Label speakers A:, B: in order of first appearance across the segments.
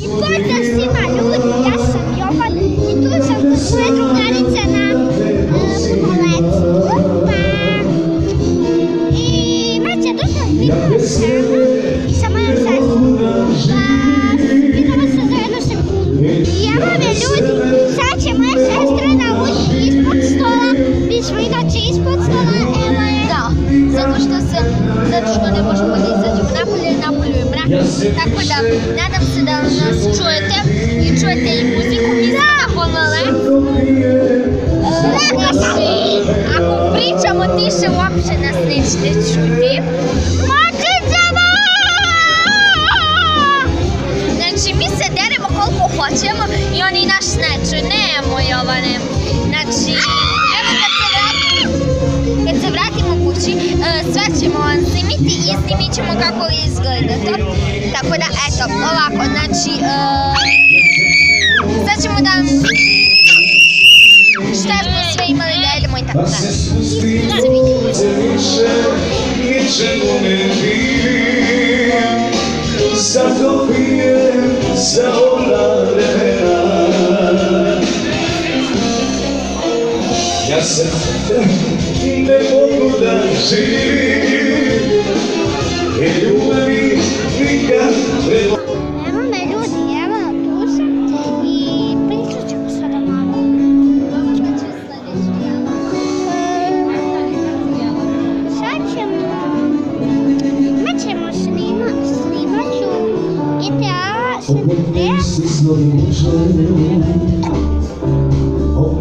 A: I svima ljudi, ja sam Jovan i tu sam kod svoje drugarice na punoletstvu, pa i imat će dosta pripremca i sa mojom sestrom, pa se za. I evo me ljudi,
B: Tako da, nadam se da nas čujete i čujete i muziku. Mi smo. Znači, ako pričamo tiše, uopće nas nećete čuti.
A: Mačicama!
B: Znači, mi se deremo koliko hoćemo i oni naš ne čuju. Nemo, Jovane. Znači, sve ćemo vam snimiti i snimit ćemo kako vi izgledate. Tako da, eto, ovako, znači, e, sad ćemo da šta smo sve imali da jedemo i tako
C: Da
B: Da se vidimo.
C: Zato pijem za ona vremena. Ja se ne mogu da živim,
A: Evo me ljudi, evo tu sam i pričat ćemo sada malo. Sad ćemo, imat ćemo snima, snimat ću GTA San Andreas.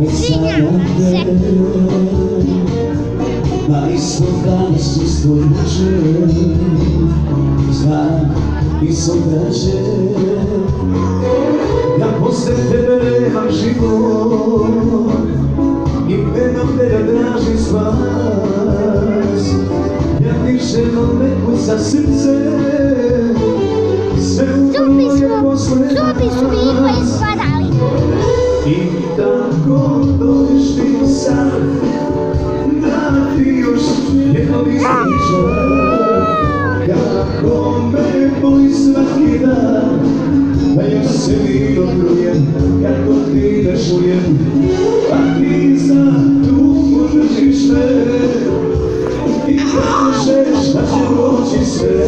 A: Izvinjavam se.
C: Na istom isto juče Znam, nisam draže Ja posle tebe nemam život. I nemam te da tražim spas. Ja dišem neku za srce Sve u
A: Zubi
C: tvoje
A: su,
C: posle
A: zubi su mi spadali.
C: I tako dođeš ti sad. Da ti još jedno Kako Da još se vino trujem Kako ti ne A ti za tugu držiš me I kažeš da će doći sve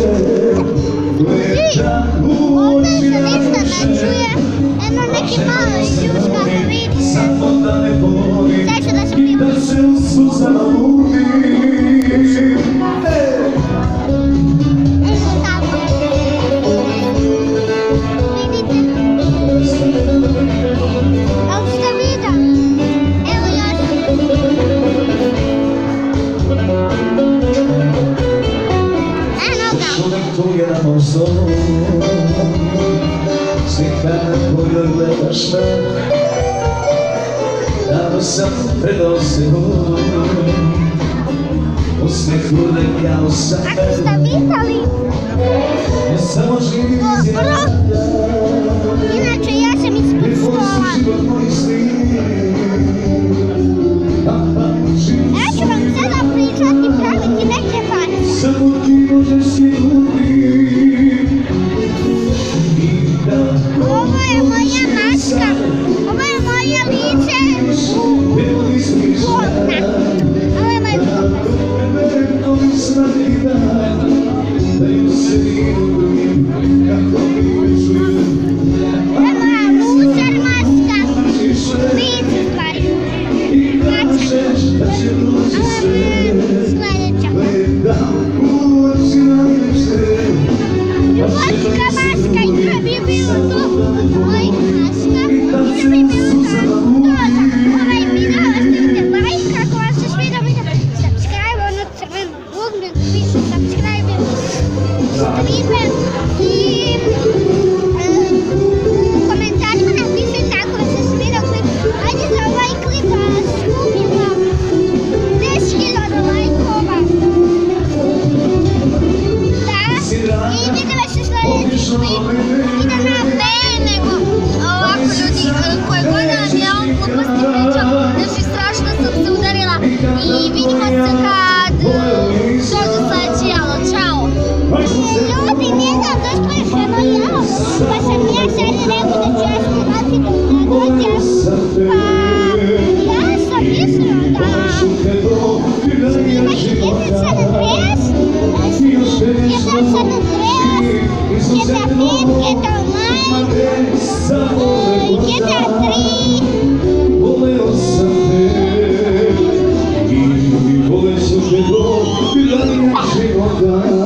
C: Gledam u oči
A: se
C: naše
A: čuje, eno neki
C: me Davno sam se Osmeh uvek kao sa
A: Ako ste vidjeli,
C: Ne samo živi iz
A: inače ja sam ispod
C: Jer fica mais, fica aí
A: pra mim, viu? Sorry. Queda fit, queda mãe, queda
C: tri. Voleo sam te i voleo sam te do, bila mi je.